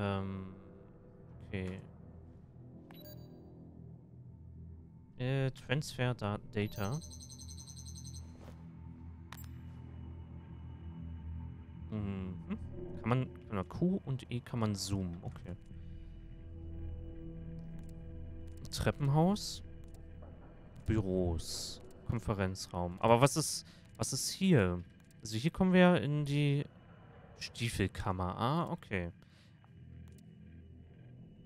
Ähm, okay. Äh, Transfer da Data. Mhm. Kann man, kann man Q und E kann man zoomen. Okay. Treppenhaus. Büros. Konferenzraum. Aber was ist, was ist hier? Also hier kommen wir in die Stiefelkammer. Ah, okay.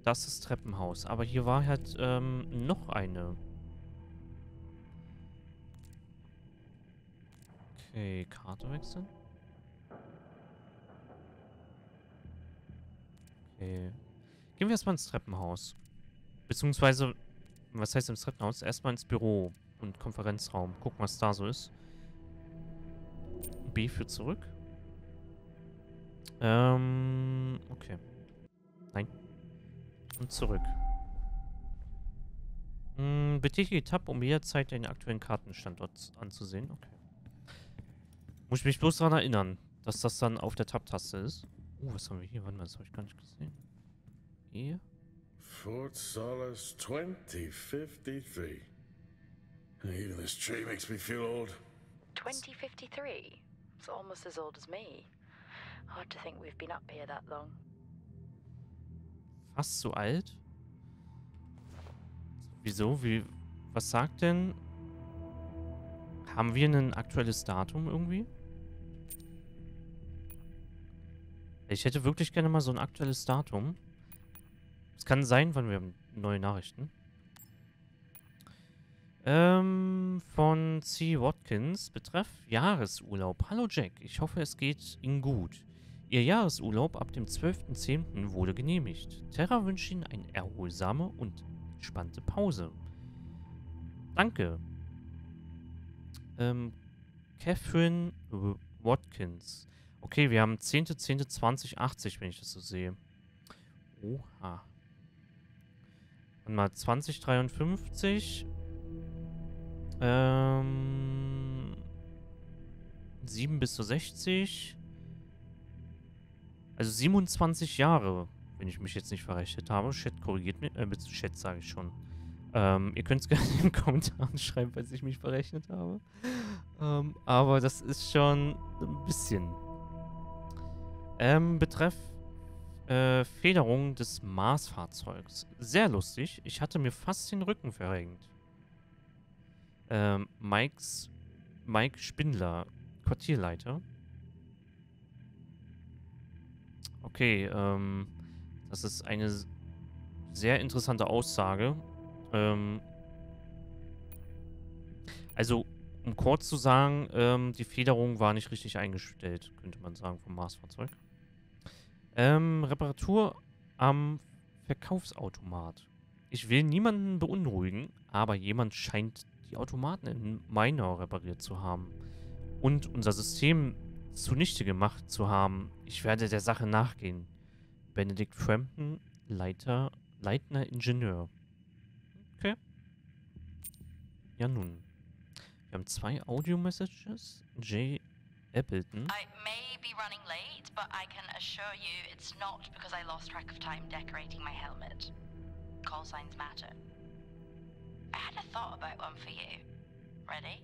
Das ist Treppenhaus. Aber hier war halt ähm, noch eine. Okay, Karte wechseln. Okay. Gehen wir erstmal ins Treppenhaus. Beziehungsweise, was heißt ins Treppenhaus? Erstmal ins Büro und Konferenzraum. Gucken, was da so ist. B für zurück. Ähm, okay. Und zurück. Hm, betätige Tab, um jederzeit den aktuellen Kartenstandort anzusehen. Okay. Muss ich mich bloß daran erinnern, dass das dann auf der Tab-Taste ist. Oh, was haben wir hier? Warte mal, das habe ich gar nicht gesehen. Hier. Fort Solace 2053. Even this tree makes me feel old. 2053? It's almost as old as me. Hard to think we've been up here that long. Fast so alt? Wieso? Wie, was sagt denn? Haben wir ein aktuelles Datum irgendwie? Ich hätte wirklich gerne mal so ein aktuelles Datum. Es kann sein, wann wir neue Nachrichten. Ähm, von C. Watkins betreff Jahresurlaub. Hallo Jack, ich hoffe es geht Ihnen gut. Ihr Jahresurlaub ab dem 12.10. wurde genehmigt. Terra wünscht Ihnen eine erholsame und entspannte Pause. Danke. Ähm, Catherine Watkins. Okay, wir haben 10.10.2080, wenn ich das so sehe. Oha. Und mal 2053. Ähm. 7 bis zu 60. Also 27 Jahre, wenn ich mich jetzt nicht verrechnet habe. Chat korrigiert mich. Äh, Chat sage ich schon. Ähm, ihr könnt es gerne in den Kommentaren schreiben, falls ich mich verrechnet habe. Ähm, aber das ist schon ein bisschen. Ähm, betreff äh, Federung des Marsfahrzeugs. Sehr lustig. Ich hatte mir fast den Rücken verrenkt. Ähm, Mikes, Mike Spindler, Quartierleiter. Okay, ähm, das ist eine sehr interessante Aussage. Ähm, also, um kurz zu sagen, ähm, die Federung war nicht richtig eingestellt, könnte man sagen, vom Marsfahrzeug. Ähm, Reparatur am Verkaufsautomat. Ich will niemanden beunruhigen, aber jemand scheint die Automaten in Minor repariert zu haben und unser System zunichte gemacht zu haben. Ich werde der Sache nachgehen. Benedict Frampton, Leiter, Leitner Ingenieur. Okay. Ja nun. Wir haben zwei Audio-Messages. Jay Appleton. I may be running late, but I can assure you it's not because I lost track of time decorating my helmet. Call signs matter. I had a thought about one for you. Ready?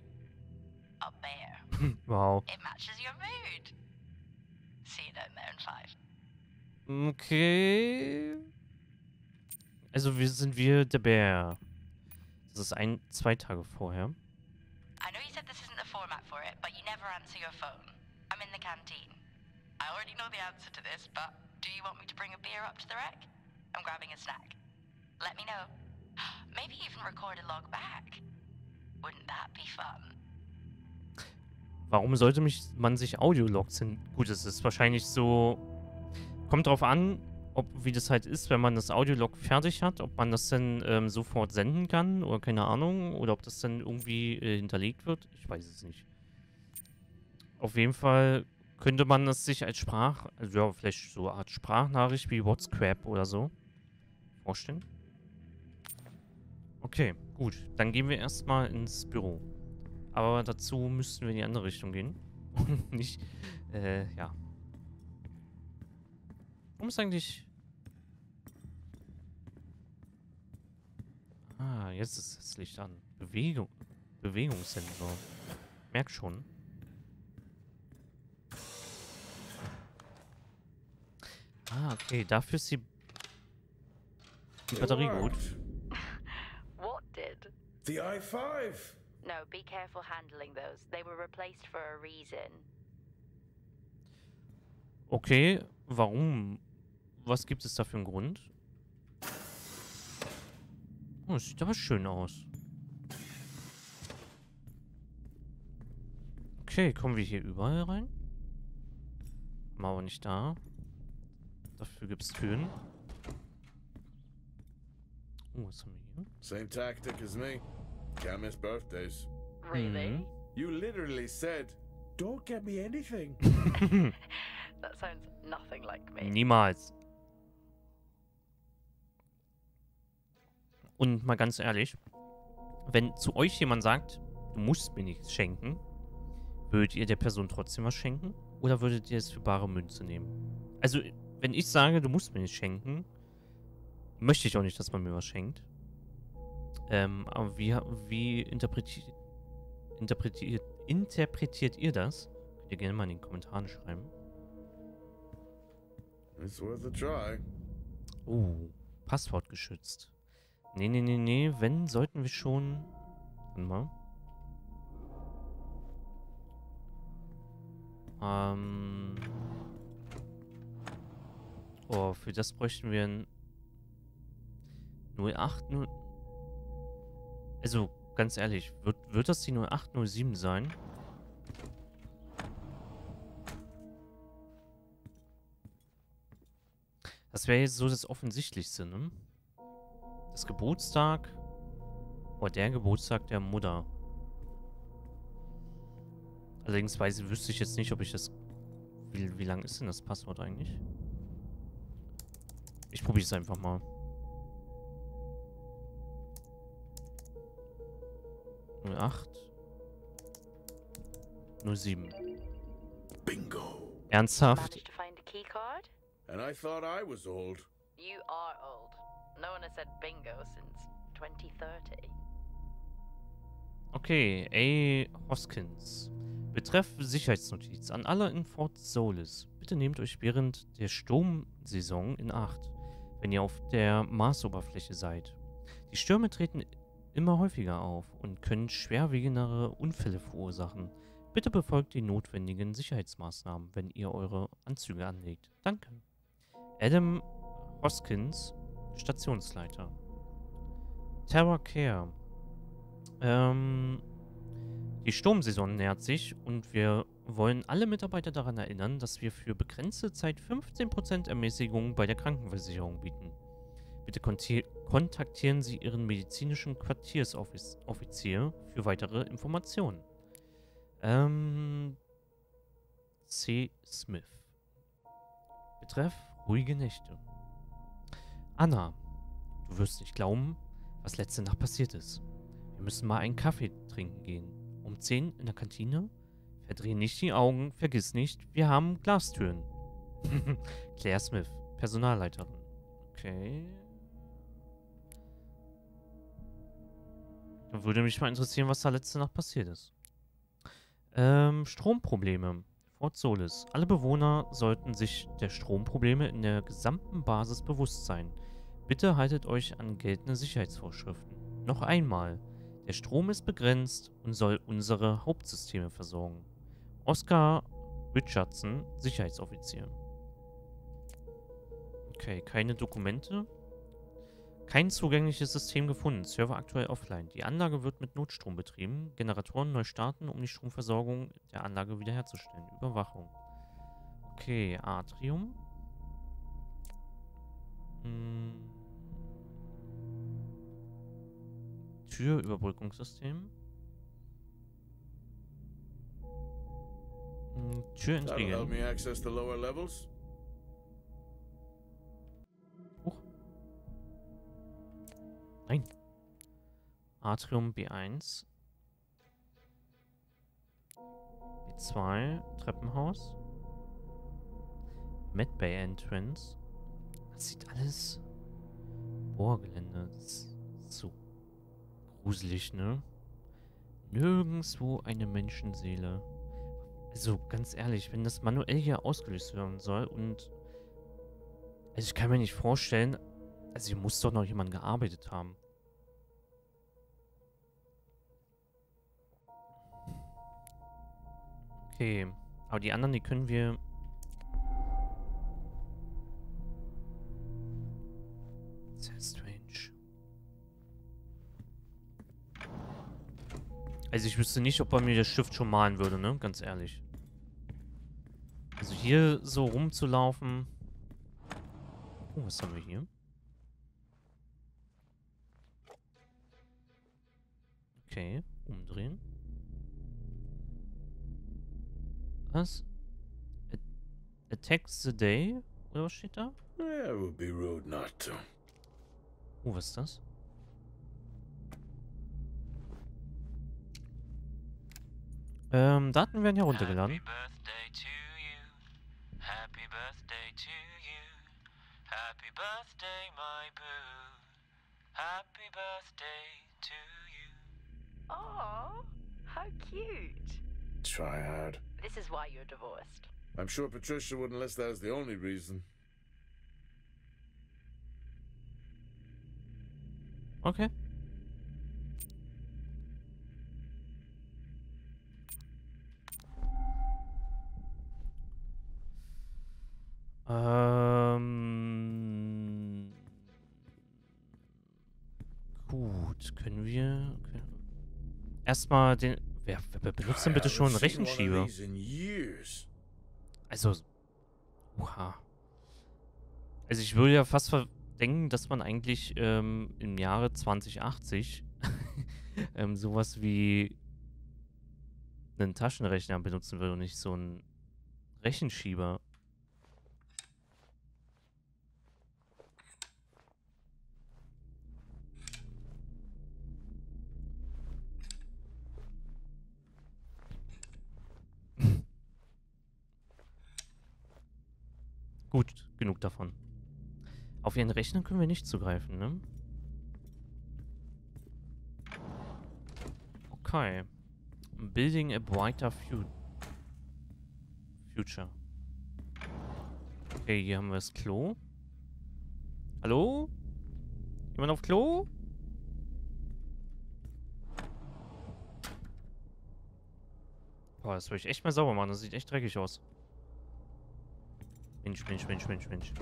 Wow. It matches your mood. See you down there in five. Okay. Also wir sind wir der Bär. Das ist ein, zwei Tage vorher. I know you said this isn't the format for it, but you never answer your phone. I'm in the canteen. I already know the answer to this, but do you want me to bring a beer up to the wreck? I'm grabbing a snack. Let me know. Maybe even record a log back. Wouldn't that be fun? Warum sollte mich man sich Audiologs hin... Gut, es ist wahrscheinlich so... Kommt drauf an, ob wie das halt ist, wenn man das Audiolog fertig hat, ob man das dann ähm, sofort senden kann oder keine Ahnung, oder ob das dann irgendwie äh, hinterlegt wird. Ich weiß es nicht. Auf jeden Fall könnte man das sich als Sprach... Also ja, vielleicht so eine Art Sprachnachricht wie WhatsApp oder so vorstellen. Okay, gut. Dann gehen wir erstmal ins Büro. Aber dazu müssten wir in die andere Richtung gehen. Und nicht, äh, ja. Warum ist eigentlich... Ah, jetzt ist das Licht an. Bewegung, Bewegungssensor. Merk schon. Ah, okay, dafür ist die, die Batterie gut. What did? The i5! No, be careful handling those. They were replaced for a reason. Okay, warum? Was gibt es da für einen Grund? Oh, das sieht aber schön aus. Okay, kommen wir hier überall rein? Mal aber nicht da. Dafür gibt es Türen. Oh, was haben wir Same tactic as me. Can't miss birthdays. Really? Mhm. You literally said, "Don't get me anything." That sounds nothing like me. Niemals. Und mal ganz ehrlich, wenn zu euch jemand sagt, du musst mir nichts schenken, würdet ihr der Person trotzdem was schenken? Oder würdet ihr es für bare Münze nehmen? Also, wenn ich sage, du musst mir nichts schenken, möchte ich auch nicht, dass man mir was schenkt. Ähm, aber wie, wie interpretiert, interpretiert, interpretiert ihr das? Könnt ihr gerne mal in den Kommentaren schreiben. It's worth a try. Oh, Passwort geschützt. Nee, nee, nee, nee. Wenn, sollten wir schon... Warte mal. Ähm... Oh, für das bräuchten wir ein... 080... Also, ganz ehrlich, wird, wird das die 0807 sein? Das wäre jetzt so das Offensichtlichste, ne? Das Geburtstag. Oder der Geburtstag der Mutter. Allerdings weiß, wüsste ich jetzt nicht, ob ich das. Wie, wie lang ist denn das Passwort eigentlich? Ich probiere es einfach mal. 08 07. Bingo. Ernsthaft? Managed to find? And I thought I was old. You are old. No one has said bingo since 2030. Okay, A. Hoskins. Betreff Sicherheitsnotiz an alle in Fort Solis. Bitte nehmt euch während der Sturmsaison in Acht, wenn ihr auf der Marsoberfläche seid. Die Stürme treten immer häufiger auf und können schwerwiegendere Unfälle verursachen. Bitte befolgt die notwendigen Sicherheitsmaßnahmen, wenn ihr eure Anzüge anlegt. Danke. Adam Hoskins, Stationsleiter. Terra Care. Ähm, die Sturmsaison nähert sich und wir wollen alle Mitarbeiter daran erinnern, dass wir für begrenzte Zeit 15% Ermäßigung bei der Krankenversicherung bieten. Bitte kontaktieren Sie Ihren medizinischen Quartiersoffizier für weitere Informationen. Ähm, C. Smith. Betreff ruhige Nächte. Anna, du wirst nicht glauben, was letzte Nacht passiert ist. Wir müssen mal einen Kaffee trinken gehen. Um 10 in der Kantine? Verdreh nicht die Augen, vergiss nicht, wir haben Glastüren. Claire Smith, Personalleiterin. Okay. Würde mich mal interessieren, was da letzte Nacht passiert ist. Ähm, Stromprobleme. Fort Solis. Alle Bewohner sollten sich der Stromprobleme in der gesamten Basis bewusst sein. Bitte haltet euch an geltende Sicherheitsvorschriften. Noch einmal. Der Strom ist begrenzt und soll unsere Hauptsysteme versorgen. Oscar Richardson, Sicherheitsoffizier. Okay, keine Dokumente. Kein zugängliches System gefunden. Server aktuell offline. Die Anlage wird mit Notstrom betrieben. Generatoren neu starten, um die Stromversorgung der Anlage wiederherzustellen. Überwachung. Okay, Atrium. Hm. Türüberbrückungssystem. Hm, That'll Atrium B1. B2. Treppenhaus. Medbay Entrance. Das sieht alles. Bohrgelände. Das ist so. gruselig, ne? Nirgendwo eine Menschenseele. Also, ganz ehrlich, wenn das manuell hier ausgelöst werden soll und... Also, ich kann mir nicht vorstellen... Also, hier muss doch noch jemand gearbeitet haben. Okay. Aber die anderen, die können wir... Sehr strange. Also ich wüsste nicht, ob er mir das Stift schon malen würde, ne? Ganz ehrlich. Also hier so rumzulaufen... Oh, was haben wir hier? Okay, umdrehen. Was? Attacks the day? Oder was steht da? Yeah, it would be rude not to. Oh, was ist das? Ähm, Daten werden heruntergeladen. Happy birthday to you. Happy birthday to you. Happy birthday, my boo. Happy birthday to you. Oh, how cute. Try hard. This is why you're divorced. I'm sure Patricia wouldn't list that as the only reason. Okay. Ähm. Gut, können wir. Okay. Erstmal den. Wer, wer benutzt denn bitte schon einen Rechenschieber? Also. Oha. Also ich würde ja fast verdenken, dass man eigentlich ähm, im Jahre 2080 ähm, sowas wie einen Taschenrechner benutzen würde und nicht so einen Rechenschieber. Gut, genug davon. Auf ihren Rechner können wir nicht zugreifen, ne? Okay. Building a brighter fu future. Okay, hier haben wir das Klo. Hallo? Jemand auf Klo? Boah, das will ich echt mal sauber machen. Das sieht echt dreckig aus. Mensch, Mensch, Mensch, Mensch, Mensch.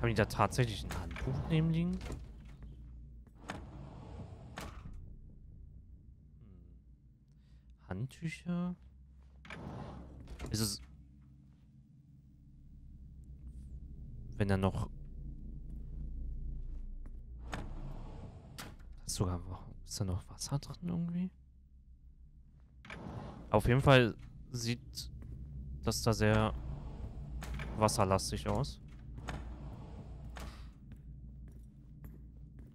Haben die da tatsächlich ein Handbuch neben liegen? Hm. Handtücher? Ist es... Wenn da noch... Ist sogar... Ist da noch Wasser drin irgendwie? Auf jeden Fall sieht das da sehr wasserlastig aus.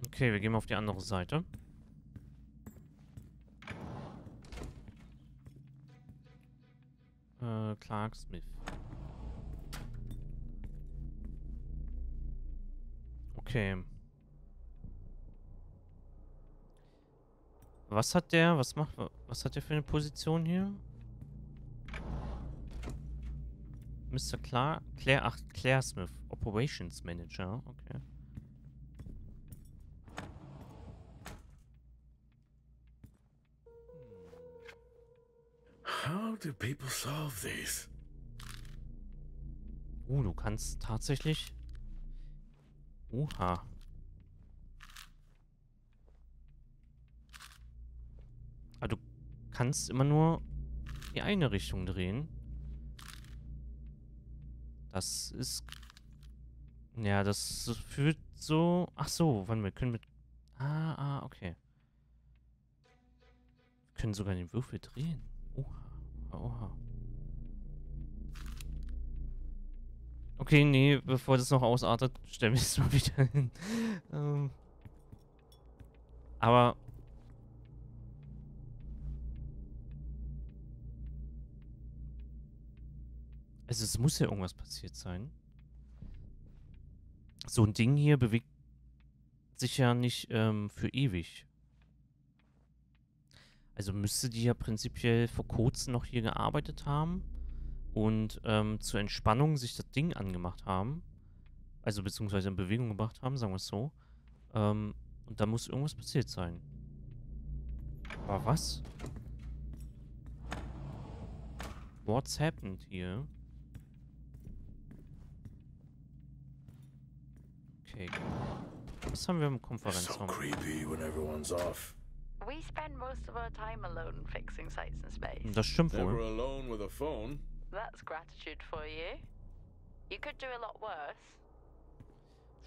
Okay, wir gehen mal auf die andere Seite. Äh, Clark Smith. Okay. Was hat der? Was macht? Was hat der für eine Position hier? Mr. Clark, Claire, ach, Claire Smith, Operations Manager, okay. How do people solve these? Uh, du kannst tatsächlich... Oha. Aber du kannst immer nur die eine Richtung drehen. Das ist... Ja, das fühlt so... Ach so, warte mal, wir können mit... Ah, ah, okay. Wir können sogar den Würfel drehen. Oha, oha. Okay, nee, bevor das noch ausartet, stellen wir es mal wieder hin. ähm, aber... Also es muss ja irgendwas passiert sein. So ein Ding hier bewegt sich ja nicht ähm, für ewig. Also müsste die ja prinzipiell vor kurzem noch hier gearbeitet haben und ähm, zur Entspannung sich das Ding angemacht haben. Also beziehungsweise in Bewegung gebracht haben, sagen wir es so. Ähm, und da muss irgendwas passiert sein. Aber was? What's happened here? Okay. Was haben wir im It's so Konferenzraum? creepy when everyone's off. We spend most of our time alone fixing sites in space. Das stimmt Never wohl. alone with a phone. That's gratitude for you. You could do a lot worse.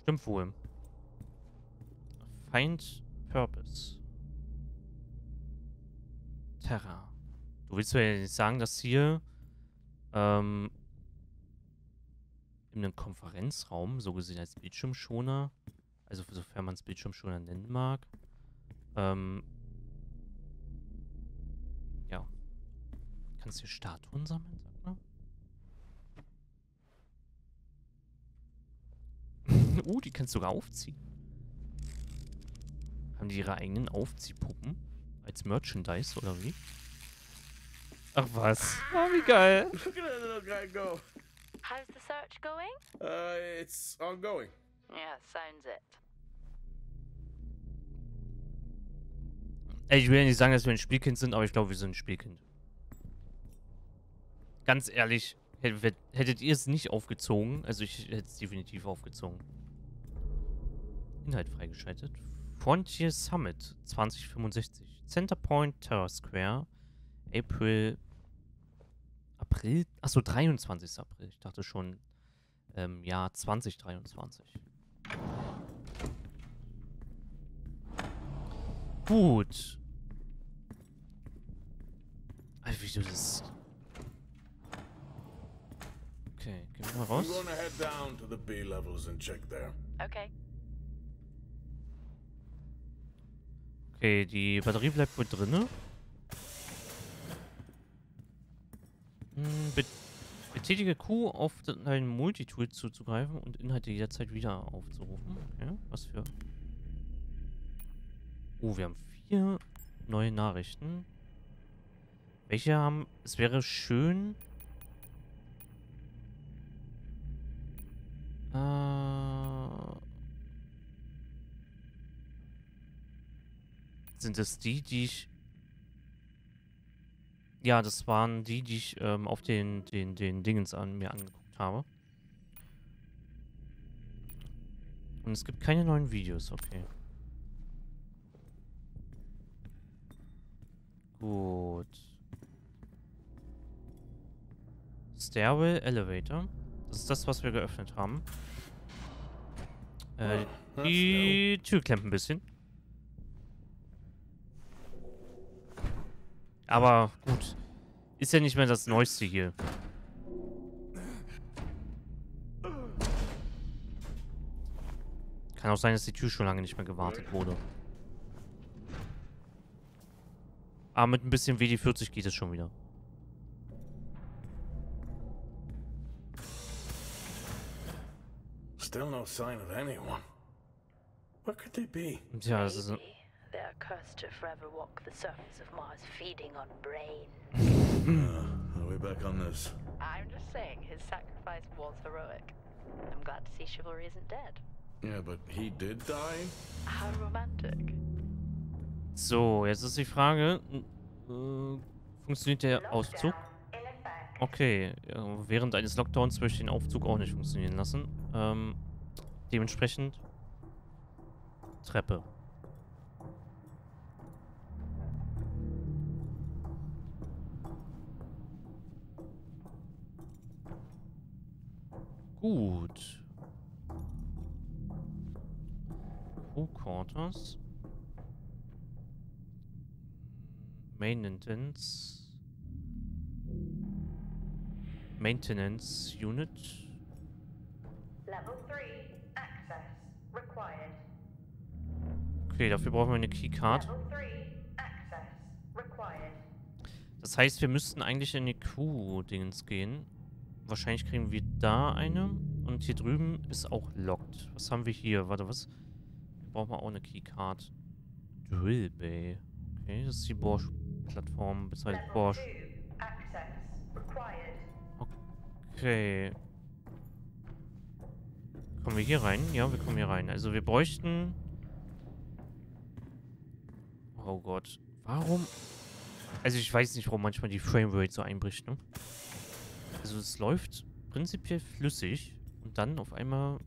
Stimmt wohl. Find Purpose. Terra. Du willst mir ja nicht sagen, dass hier ähm, in einem Konferenzraum, so gesehen als Bildschirmschoner, also sofern man es Bildschirmschoner nennen mag, ähm, ja. Kannst du hier Statuen sammeln, sag mal? uh, die kannst du sogar aufziehen. Haben die ihre eigenen Aufziehpuppen? Als Merchandise oder wie? Ach was. Oh, wie geil. How's the search going? Uh, it's ongoing. Yeah, sounds it. Ey, ich will ja nicht sagen, dass wir ein Spielkind sind, aber ich glaube, wir sind ein Spielkind. Ganz ehrlich, hätt- hättet ihr es nicht aufgezogen, also ich hätte es definitiv aufgezogen. Inhalt freigeschaltet. Frontier Summit 2065. Centerpoint Terror Square. April. April? Achso, 23. April. Ich dachte schon ähm, Jahr 2023. Gut. Alter, wie du das. Okay, gehen wir mal raus. gonna head down to the B levels and check there. Okay. Okay, die Batterie bleibt wohl drinne. Be betätige Q, auf dein Multitool zuzugreifen und Inhalte jederzeit wieder aufzurufen. Okay, was für... Oh, wir haben vier neue Nachrichten. Welche haben... Es wäre schön... Äh... Sind es die, die ich... Ja, das waren die, die ich ähm, auf den, den, den Dingens an mir angeguckt habe. Und es gibt keine neuen Videos, okay. Gut. Stairwell Elevator. Das ist das, was wir geöffnet haben. Äh, that's die Tür klemmt ein bisschen. Aber gut. Ist ja nicht mehr das Neueste hier. Kann auch sein, dass die Tür schon lange nicht mehr gewartet wurde. Aber mit ein bisschen WD-40 geht es schon wieder. Still no sign of anyone. Where could they be? Tja, das ist... Maybe they're cursed to forever walk the surface of Mars feeding on brain. Uh, are we back on this? I'm just saying, his sacrifice was heroic. I'm glad to see chivalry isn't dead. Yeah, but he did die? How romantic. So, jetzt ist die Frage, äh, funktioniert der Aufzug? Okay, während eines Lockdowns möchte ich den Aufzug auch nicht funktionieren lassen. Ähm, dementsprechend Treppe. Gut. Crew Quarters. Maintenance. Maintenance Unit. Level 3, access required. Okay, dafür brauchen wir eine Keycard. Level 3, access required. Das heißt, wir müssten eigentlich in die Crew-Dingens gehen. Wahrscheinlich kriegen wir da eine. Und hier drüben ist auch locked. Was haben wir hier? Warte, was? brauchen wir auch eine Keycard. Drill Bay. Okay, das ist die Bosch-Plattform, beziehungsweise Bosch. Okay. Kommen wir hier rein? Ja, wir kommen hier rein. Also wir bräuchten... Oh Gott. Warum... Also ich weiß nicht, warum manchmal die Framerate so einbricht, ne? Also es läuft prinzipiell flüssig und dann auf einmal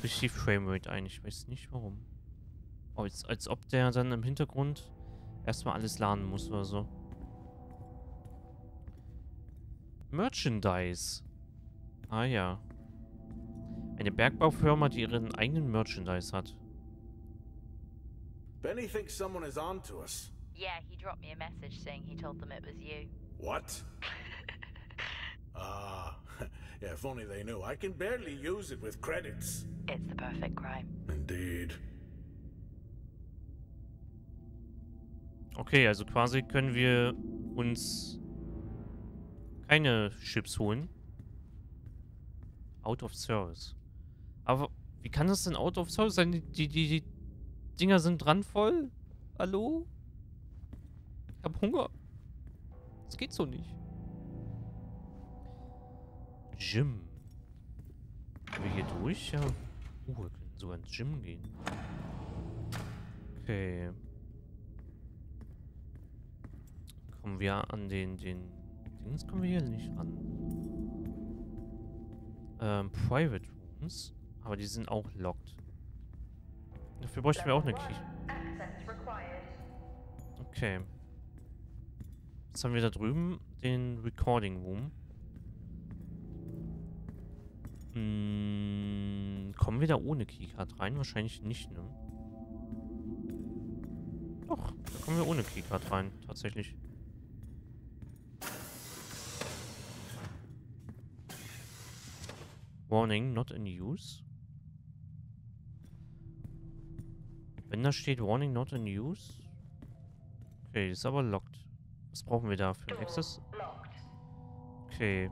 bricht die Framerate ein. Ich weiß nicht warum. Oh, als, als ob der dann im Hintergrund erstmal alles laden muss oder so. Merchandise. Ah ja. Eine Bergbaufirma, die ihren eigenen Merchandise hat. Benny thinks someone is on to us. Yeah, he dropped me a message saying he told them it was you. What? Ah, yeah, if only they knew. I can barely use it with credits. It's the perfect crime. Indeed. Okay, also quasi können wir uns keine Chips holen. Out of Service. Aber wie kann das denn out of service sein? Die, die, die Dinger sind dran voll? Hallo? Ich hab Hunger. Das geht so nicht. Gym. Können wir hier durch? Ja. Oh, wir können sogar ins Gym gehen. Okay. Kommen wir an den, den Dings kommen wir hier nicht ran. Ähm, Private Rooms. Aber die sind auch locked. Dafür bräuchten wir auch eine Key. Okay. Jetzt haben wir da drüben den Recording Room. Hm, kommen wir da ohne Keycard rein? Wahrscheinlich nicht, ne? Doch, da kommen wir ohne Keycard rein, tatsächlich. Warning, not in use. Wenn da steht Warning, not in use. Okay, ist aber locked. Was brauchen wir da für einen Access? Okay.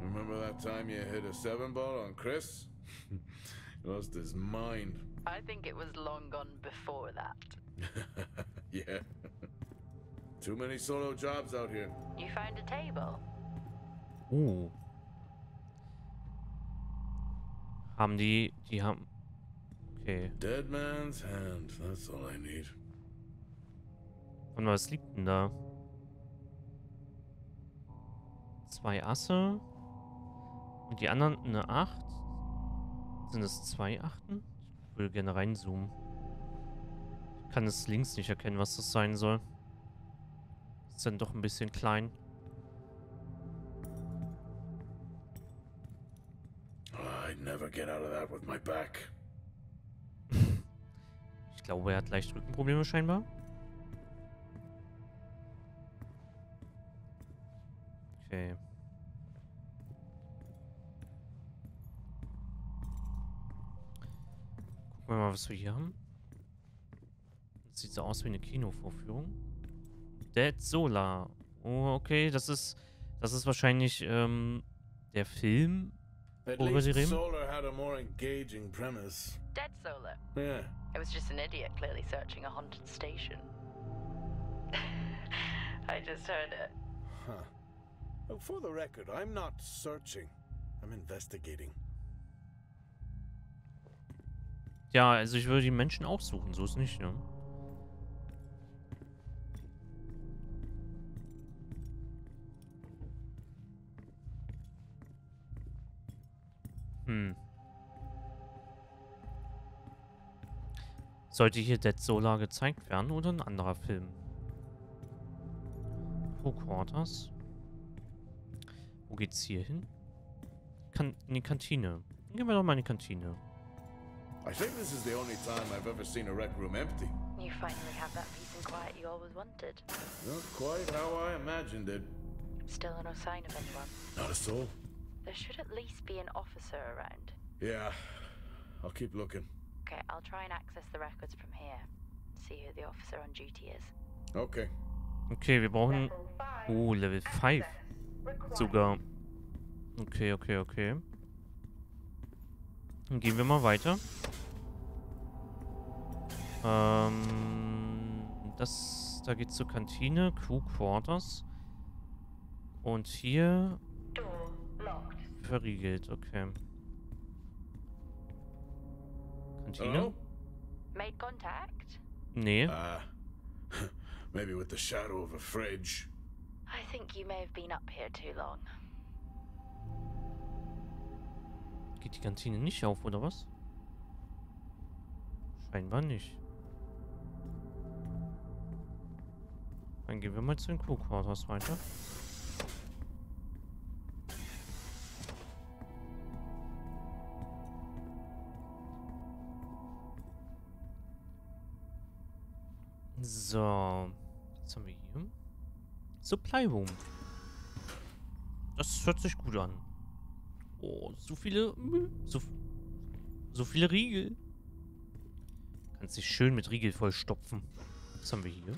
Remember that time you hit a seven ball on Chris? he lost his mind. I think it was long gone before that. yeah. Too many solo jobs out here. You found a table? Uh. Haben die, die haben... Okay. Dead man's hand. That's all I need. Und was liegt denn da? Zwei Asse. Und die anderen eine 8. Sind es zwei Achten? Ich würde gerne reinzoomen. Ich kann es links nicht erkennen, was das sein soll. Ist dann doch ein bisschen klein. I'd never get out of that with my back. Ich glaube, er hat leicht Rückenprobleme scheinbar. Okay. Gucken wir mal, was wir hier haben. Das sieht so aus wie eine Kinovorführung. Dead Solar. Oh, okay, das ist, das ist wahrscheinlich ähm, der Film. Worüber Sie reden? Solar had a more engaging premise. Dead Solar. Yeah. It was just an idiot clearly searching a haunted station. I just heard it. Huh. For the record, I'm not searching. I'm investigating. Ja, also ich würde die Menschen auch suchen, so ist nicht, ne? Hm. Sollte hier Dead Solar gezeigt werden oder ein anderer Film? Pro Quarters. Wo geht's hier hin? Kan in die Kantine. Gehen wir doch mal in die Kantine. I think this is the only time I've ever seen a rec room empty. You finally have that peace and quiet you always wanted. Not quite how I imagined it. Still no sign of anyone. Not a soul. There should at least be an officer around. Yeah. I'll keep looking. Okay, I'll try and access the records from here. See who the officer on duty is. Okay. Okay, wir brauchen... Oh, Level 5. Sogar. Okay, okay, okay. Dann gehen wir mal weiter. Ähm, das, da geht's zur Kantine, Crew Quarters. Und hier verriegelt, okay. Kantine? Hello? Made contact? Nee. Ah, maybe with the shadow of a fridge. I think you may have been up here too long. Geht die Kantine nicht auf, oder was? Scheinbar nicht. Dann gehen wir mal zu den Crew Quarters weiter. So. Was haben wir hier? Supply Room. Das hört sich gut an. Oh, so viele. So, so viele Riegel. Kannst dich schön mit Riegel vollstopfen. Was haben wir hier?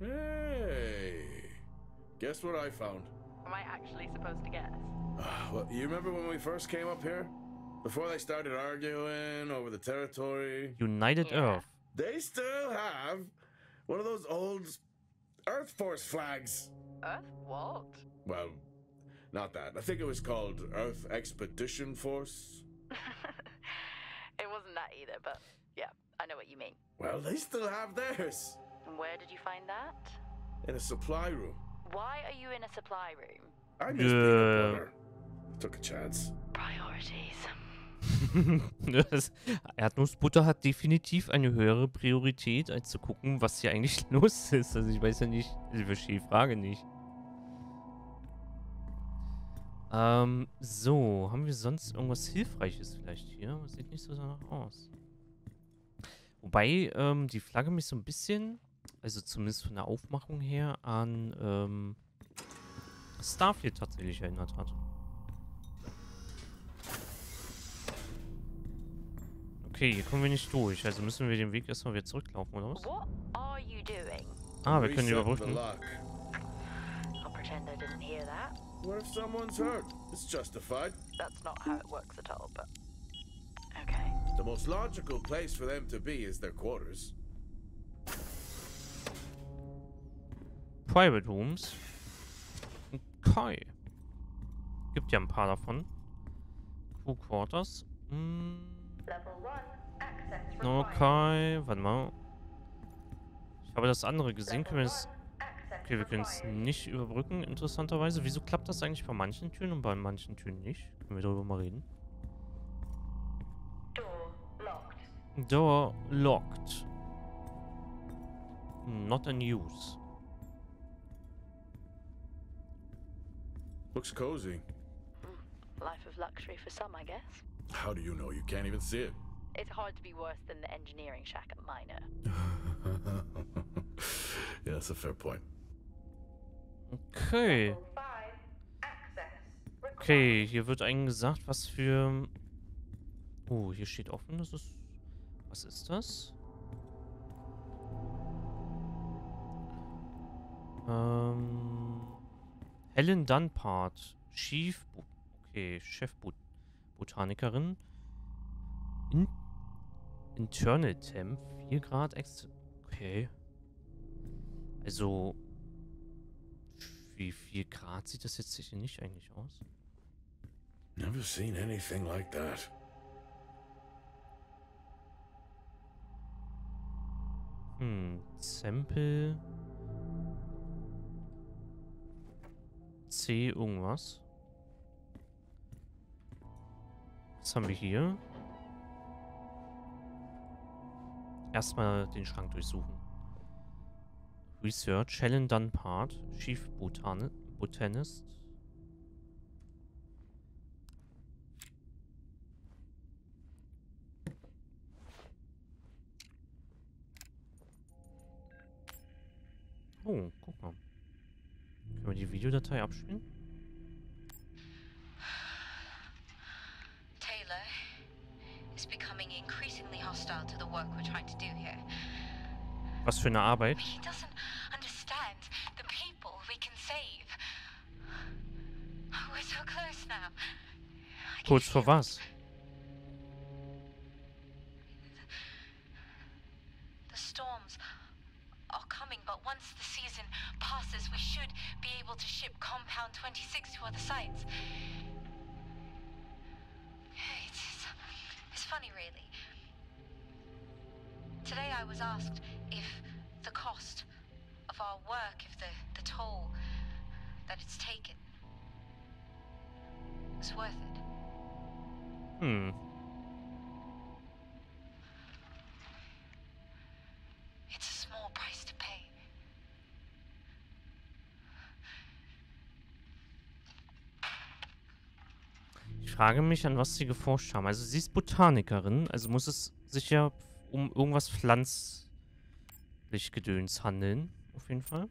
Hey, guess what I found? Am I actually supposed to guess? Ah, Well, you remember when we first came up here? Before they started arguing over the territory? United Yeah. Earth. They still have one of those old Earth Force flags. Earth what? Well, not that. I think it was called Earth Expedition Force. it wasn't that either, but yeah, I know what you mean. Well, they still have theirs And where did you find that? in a supply room. Why are you in a supply room? I miss being a Yeah. brother. Took a chance. Priorities. Erdnussbutter hat definitiv eine höhere Priorität, als zu gucken, was hier eigentlich los ist. Also ich weiß ja nicht, ich verstehe die Frage nicht. Ähm, so, haben wir sonst irgendwas Hilfreiches vielleicht hier? Das sieht nicht so danach aus. Wobei, ähm, die Flagge mich so ein bisschen, also zumindest von der Aufmachung her, an, ähm, Starfield tatsächlich erinnert hat. Okay, hier kommen wir nicht durch. Also müssen wir den Weg erstmal wieder zurücklaufen, oder was? What are you doing? Ah, wir können überbrücken. lock. I'll pretend I didn't hear that. What if someone's hurt? It's justified. That's not how it works at all, but. Okay. The most logical place for them to be is their quarters. Private Rooms. Okay. Gibt ja ein paar davon. Crew Quarters. Hm, Level 1, access required. okay, warte mal. Ich habe das andere gesehen. Können wir das... Access Okay, wir können es nicht überbrücken, interessanterweise. Wieso klappt das eigentlich bei manchen Türen und bei manchen Türen nicht? Können wir darüber mal reden? Door locked. Door locked. Not in use. Looks cozy. Life of luxury for some, I guess. How do you know? You can't even see it. It's hard to be worse than the engineering shack at Minor. yeah, that's a fair point. Okay. Level 5, access required. Okay, hier wird einem gesagt, was für... Oh, hier steht offen, das ist... Was ist das? Ähm... Helen Dunpart, Chief... Okay, Chefbotanikerin. In Internal Temp, 4 Grad Ex... Okay. Also... Wie 4 Grad sieht das jetzt hier nicht eigentlich aus? Never seen anything like that. Hm, Sample. C irgendwas. Was haben wir hier? Erstmal den Schrank durchsuchen. Research, Helen Dunpart, Chief Botan Botanist. Oh, guck mal. Können wir die Videodatei abspielen? Work we're trying to do here. Was für eine Arbeit? He doesn't understand the people we can save. We're so close now. Kurz vor was? Frage mich, an was sie geforscht haben. Also sie ist Botanikerin, also muss es sich ja um irgendwas pflanzlich Gedöns handeln. Auf jeden Fall.